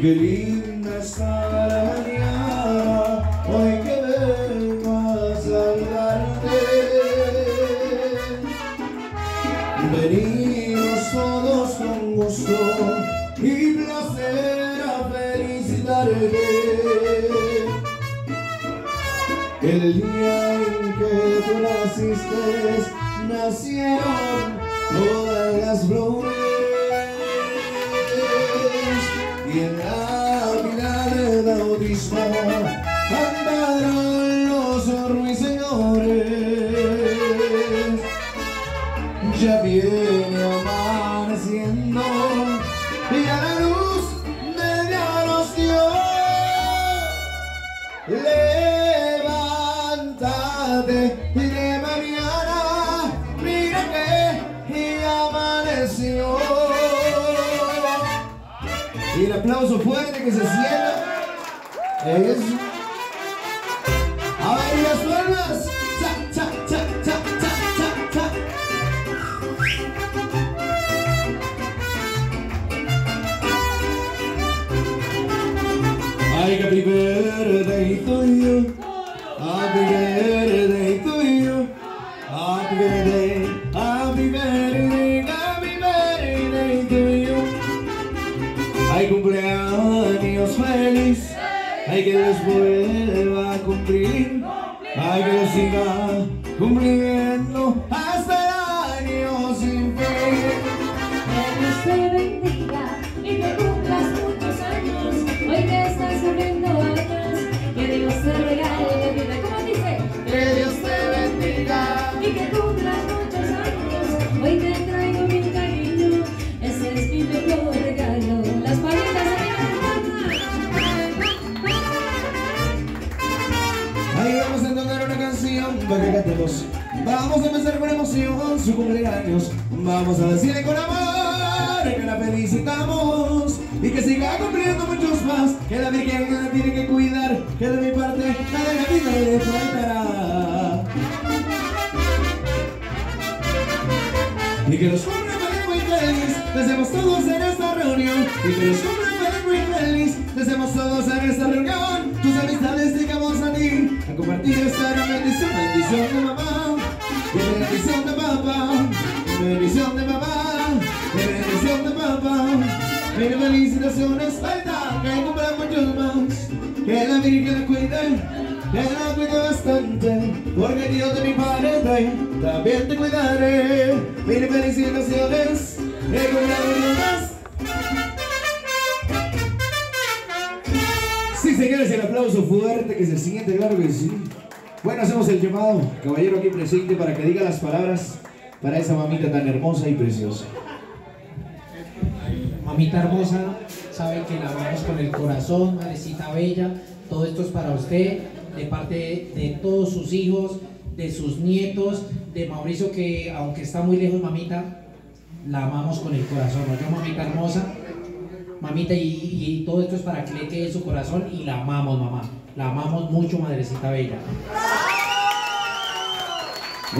Qué linda está aplauso fuerte que se sienta es. Ay, cumpleaños feliz. Ay, que los vuelva a cumplir. Ay, que los siga cumpliendo hasta el año sin fin. Vamos a empezar con emoción su cumpleaños. Vamos a decirle con amor que la felicitamos y que siga cumpliendo muchos más. Que la Virgen la tiene que cuidar. Que de mi parte nada en la vida le faltará. Y que los cumpla muy feliz. Deseamos todos en esta reunión. Y que los cumpla muy feliz. Deseamos todos en esta reunión. Tus amistades digamos a ti. Compartir esta bendición. Bendición de mamá. Bendición de papá. Bendición de. Y bendición de papá. Mil felicitaciones. Falta que cumpla muchos más. Que la Virgen la cuide. Que la cuide bastante, porque Dios de mi padre también te cuidaré. Mil felicitaciones, cumpla muchos más. Sí, señores, aplauso fuerte que se siente, claro que sí. Bueno, hacemos el llamado, caballero aquí presente, para que diga las palabras para esa mamita tan hermosa y preciosa. Mamita hermosa, sabe que la amamos con el corazón, madrecita bella. Todo esto es para usted, de parte de todos sus hijos, de sus nietos, de Mauricio, que aunque está muy lejos, mamita, la amamos con el corazón. ¿no? Yo, mamita hermosa, mamita, y, todo esto es para que le quede su corazón y la amamos, mamá. La amamos mucho, madrecita bella.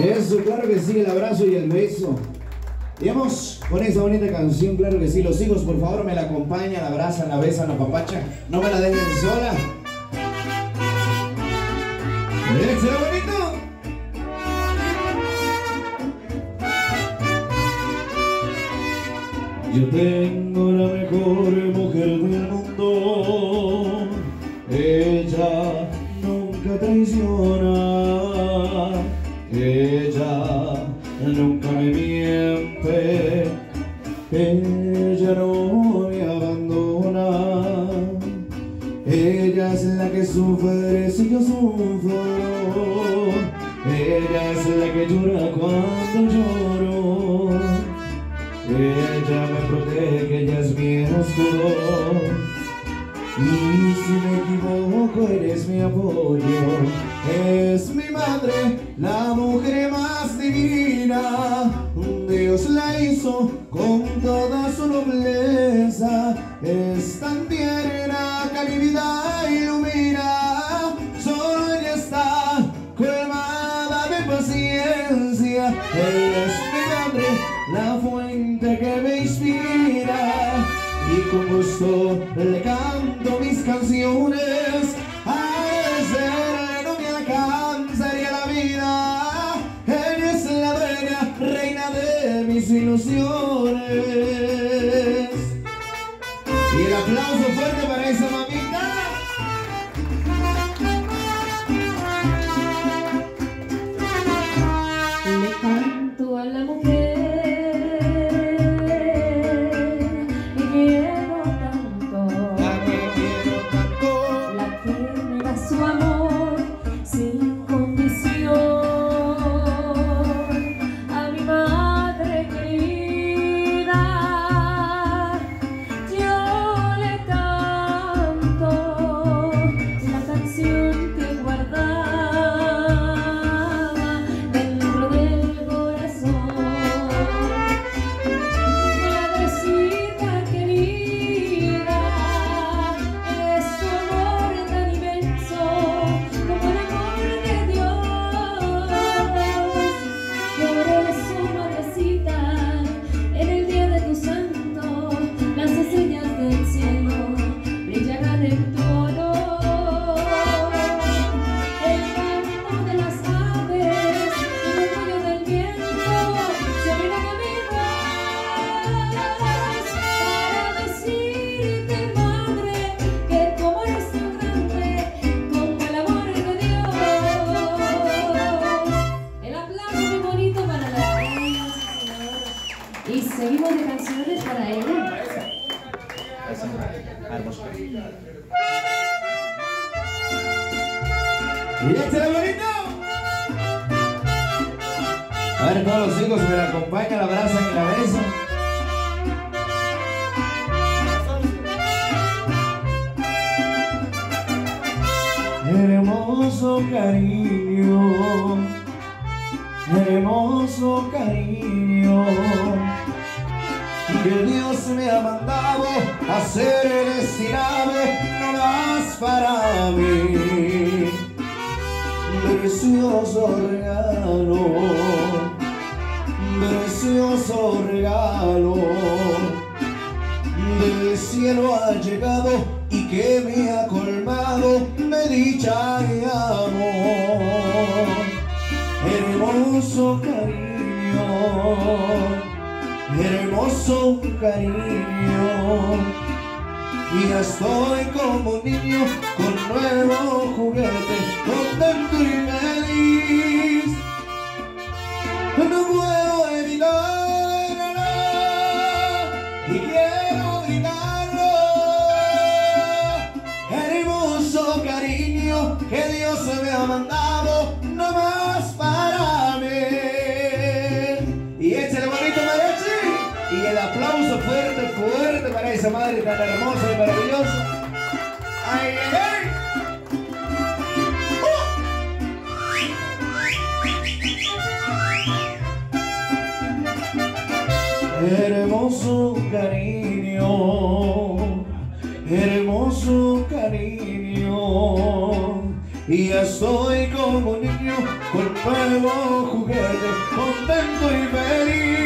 Eso, claro que sí, el abrazo y el beso. Y vamos con esa bonita canción, claro que sí. Los hijos, por favor, me la acompañan, la abrazan, la besan, la papachan. No me la dejen sola. ¡Échale bonito! Yo tengo la mejor mujer del mundo. Ella nunca traiciona. Ella nunca me miente. Ella no me abandona. que sufre si yo sufro. Ella es la que llora cuando lloro. Y si me equivoco, eres mi apoyo. Es mi madre, la mujer más divina. Dios la hizo con aplauso de canciones para ella. Y échale bonito. A ver, todos los hijos me la acompañan, la abrazan y la besan. Hermoso cariño, hermoso cariño, que Dios me ha mandado a ser destinado no más para mí. Precioso regalo, precioso regalo, del cielo ha llegado y que me ha colmado de dicha y amor. Hermoso cariño, hermoso cariño. Y ya estoy como niño con nuevo juguete, contento y feliz. No puedo evitarlo y quiero gritarlo. Hermoso cariño que Dios me ha mandado, Y el aplauso fuerte, fuerte para esa madre tan hermosa y maravillosa. ¡Ay, ay, ay! Hermoso cariño, hermoso cariño, y ya estoy como niño con nuevo juguete, contento y feliz.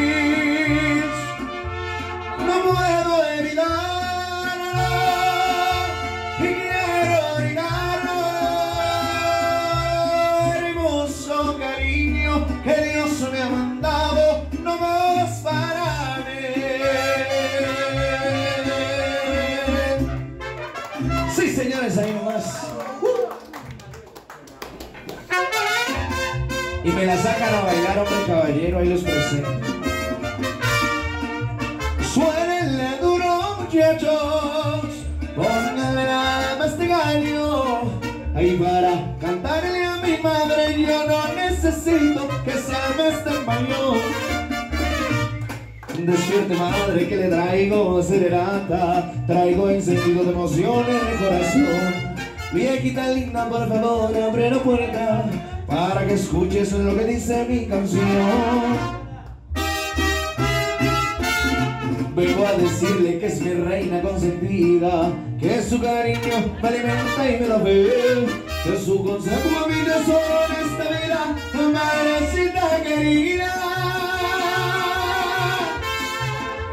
Me la sacan a bailar, hombre caballero, ahí los presento. Suénenle duro, muchachos, pónganle nada más de gallo, Ay, para cantarle a mi madre yo no necesito que sea este mayor. Despierte madre que le traigo serenata Traigo encendido de emoción en el corazón Viejita linda por favor abre la puerta Para que escuches lo que dice mi canción. Vengo a decirle que es mi reina consentida Que su cariño me alimenta y me lo ve Que su consejo mi tesoro en esta vida Madrecita querida.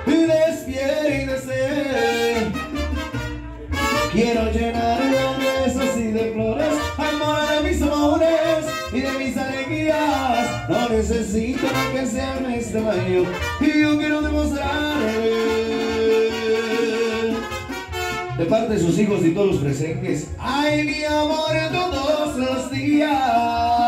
Despiértese Quiero llenar necesito que sea este mayo Y yo quiero demostrarle. De parte de sus hijos y todos los presentes Ay, mi amor todos los días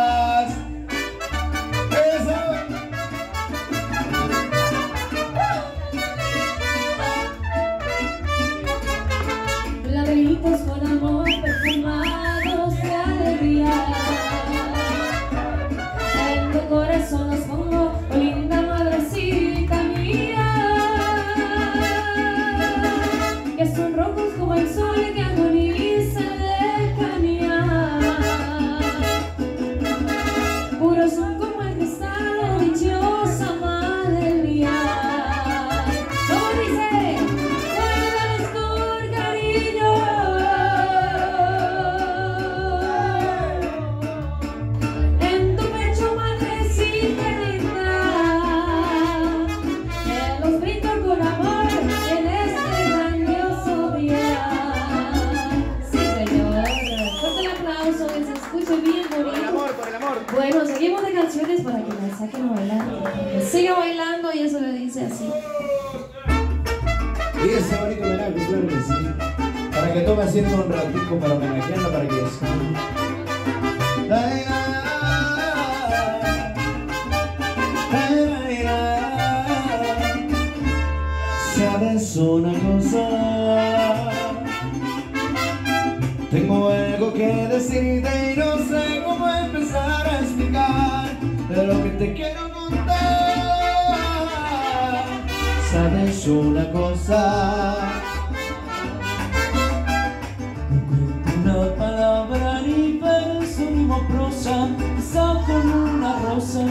¿Sabes una cosa? Una palabra ni verso ni prosa, quizá con una rosa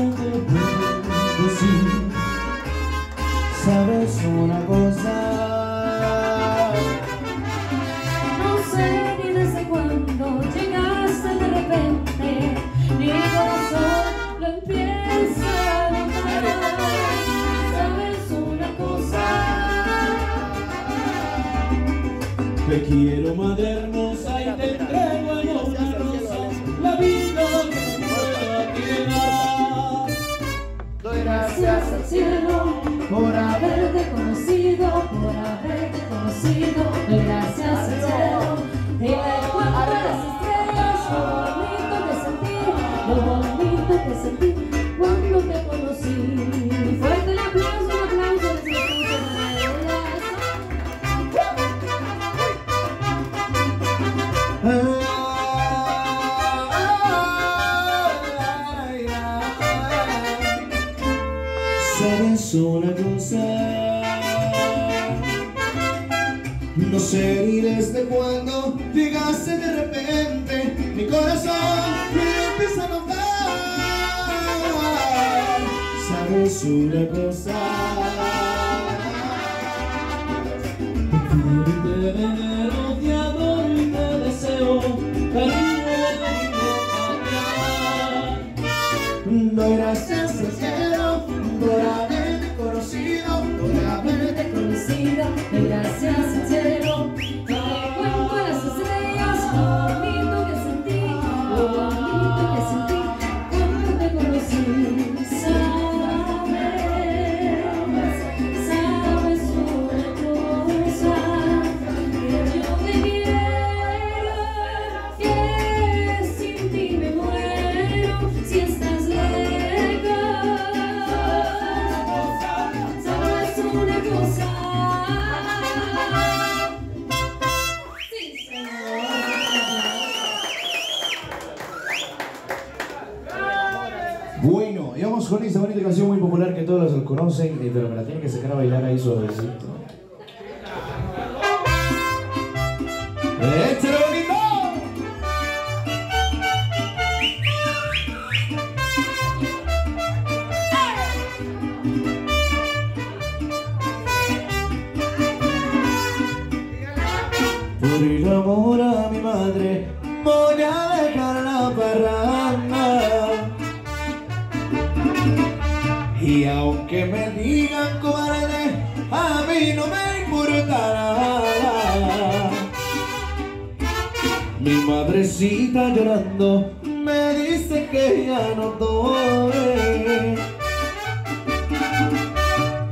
quiero madre hermosa y te entrego en una rosa La vida que pueda quedar Doy Gracias al cielo por haberte conocido, por haberte conocido. Sé desde cuándo llegaste de repente Mi corazón me empieza a notar ¿Sabes una cosa? Conocen, eh, pero me la tienen que sacar a bailar ahí suavecito. Y aunque me digan cobarde a mí no me importará. Mi madrecita llorando me dice que ya no doy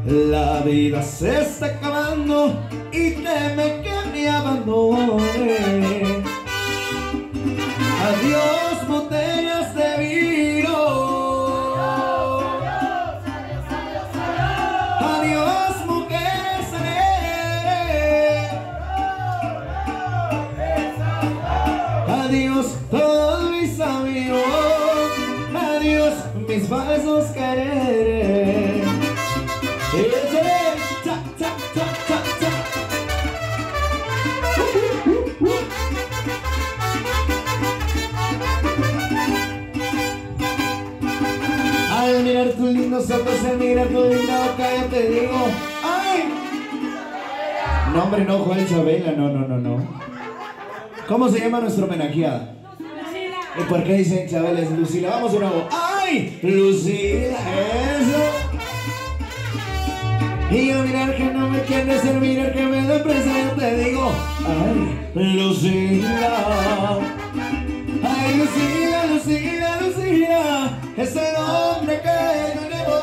La vida se está acabando y teme que me abandone. Adiós mis falsos quereres cha, cha, cha, cha, cha. Al mirar tus lindos ojos, al mirar tu linda boca, yo te digo, ¡ay! No, hombre, no, Juan Chabela, no, no, no, no. ¿Cómo se llama nuestro homenajeada? ¿Y por qué dicen Chabela es Lucila? Vamos de nuevo. Lucila, eso. Y yo mirar que no me quieres ser, mirar que me da presa, yo te digo, ¡ay! Lucila. Ay, Lucila, Lucila, Lucila, es el hombre que yo llevo.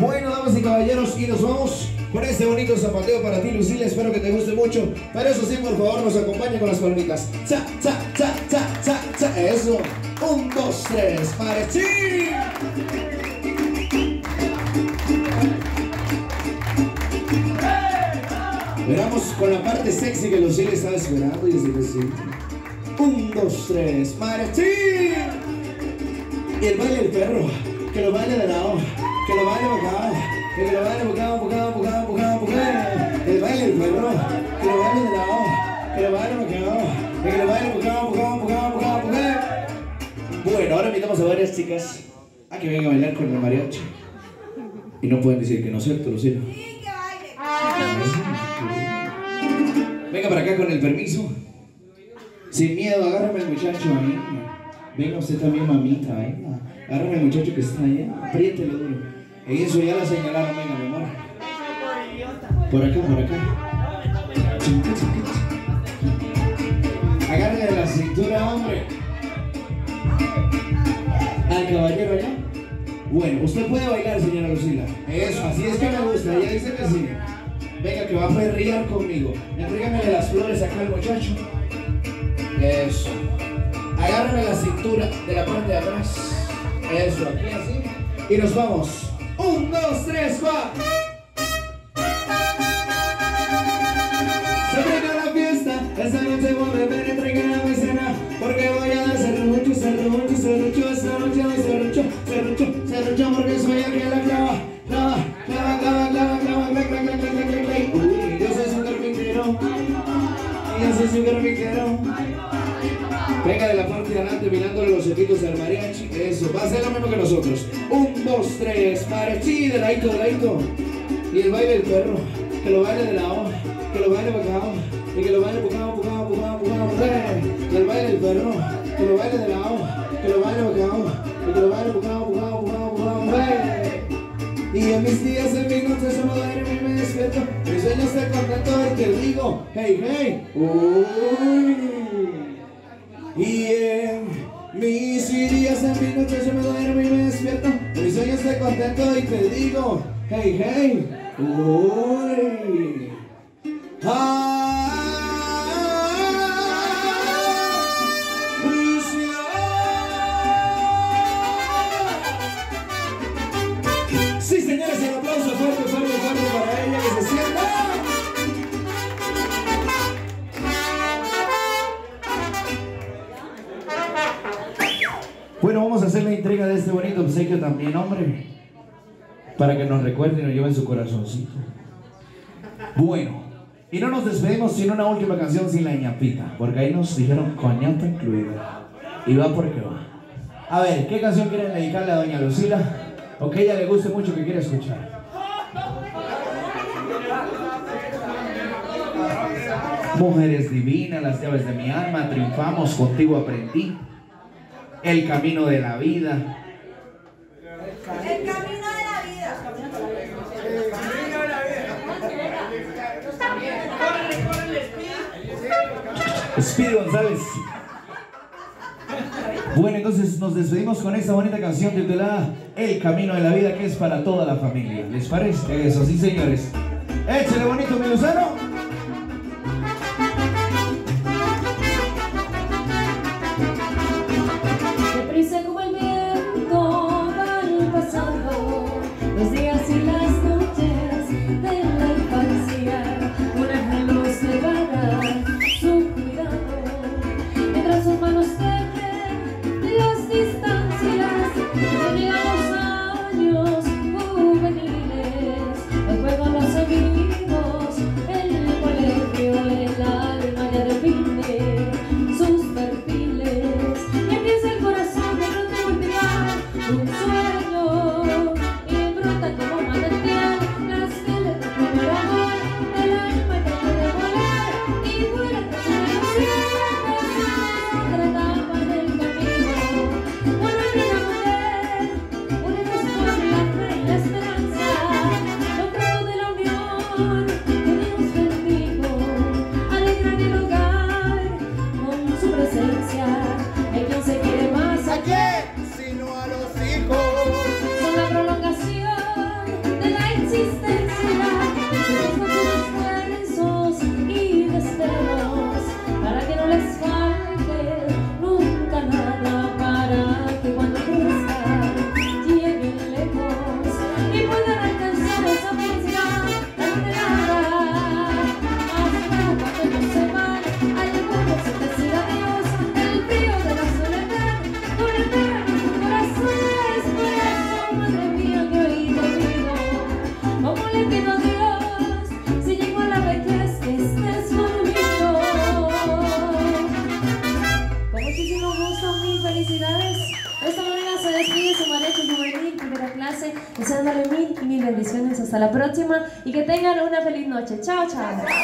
Bueno, damas y caballeros, y nos vamos con este bonito zapateo para ti, Lucila. Espero que te guste mucho. Pero eso sí, por favor, nos acompaña con las palmitas. Cha, cha, cha, cha, cha, cha. Eso. Un, dos, tres, ¡Marechín! Veramos con la parte sexy que Lucila estaba esperando y así que sí. Un, dos, tres, ¡Marechín! Y el baile del perro, que lo baile de lado, que lo baile bocado, que lo baile bocado, bocado, bocado, bocado, bocado. El baile del perro, que lo baile de lado, que lo baile bocado, que lo baile bocado, bocado, invitamos a varias chicas a que vengan a bailar con el mariachi. Y no pueden decir que no, ¿cierto, Lucila? Venga para acá con el permiso. Sin miedo, agárrame el muchacho ahí. Venga usted también, mamita, venga. Agárrame el muchacho que está allá. Apriételo duro. Eso ya la señalaron, venga, mi amor. Por acá, por acá. Agárrale la cintura, hombre. Al caballero allá. Bueno, usted puede bailar, señora Lucila. Eso, así es que me gusta. Ella dice que sí. Venga, que va a perrear conmigo. Entrégame las flores acá al muchacho. Eso. Agárrame la cintura de la parte de atrás. Eso, aquí así. Y nos vamos. Un, dos, tres, cuatro. Mirándole los ojitos al mariachi Eso, va a ser lo mismo que nosotros Un, dos, tres, mariachi, de ladito, de ladito Y el baile del perro, que lo baile de la hoja que lo baile bocado, y que lo baile bocado, bocado, bocado, bocado, que el baile del perro, que lo baile de la hoja, que lo baile bocado, y que lo baile bocado, bocado, bocado, bocado, y en mis días, en mis noches, se me duerme y me despierto, mis sueños te contento y te digo, hey, hey, uy. días en mi noche yo me duermo y me despierto Mi sueño estoy contento y te digo Hey, hey Uy. Ah. Vamos a hacer la entrega de este bonito obsequio también, hombre. Para que nos recuerden y nos lleven su corazoncito. Bueno, y no nos despedimos sin una última canción sin la ñapita. Porque ahí nos dijeron coñata incluida. Y va porque va. A ver, ¿qué canción quieren dedicarle a doña Lucila? O que ella le guste mucho que quiere escuchar. Mujeres divinas, las llaves de mi alma, triunfamos, contigo aprendí. El camino de la vida. El camino de la vida. Speedy González. Bueno, entonces nos despedimos con esta bonita canción titulada El Camino de la Vida, que es para toda la familia. ¿Les parece? Eso, sí, señores. Échale bonito, mi Luzano. Deseándole mil y